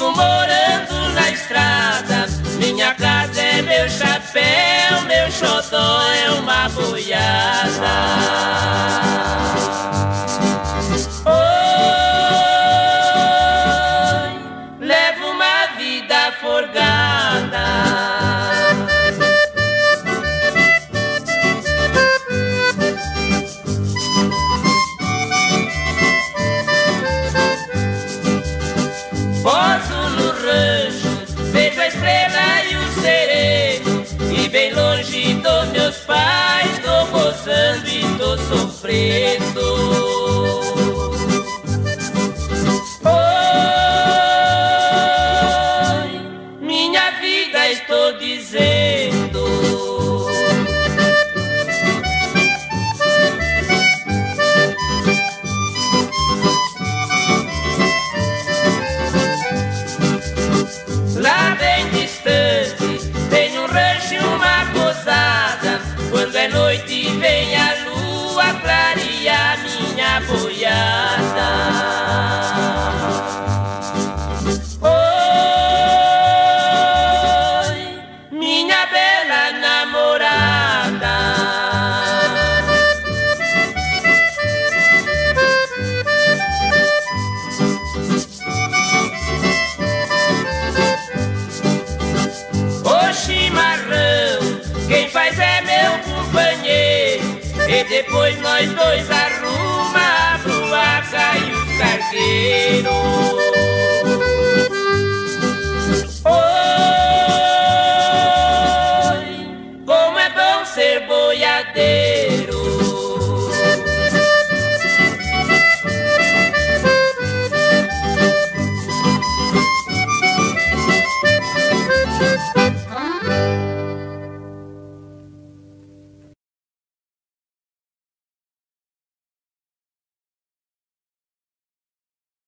vivo morando na estrada. Minha casa é meu chapéu, meu xodó. Rancho, vejo a estrela e o sereno. E bem longe dos meus pais, tô gozando e tô sofrendo depois nós dois arruma a bruaca e os cargueiros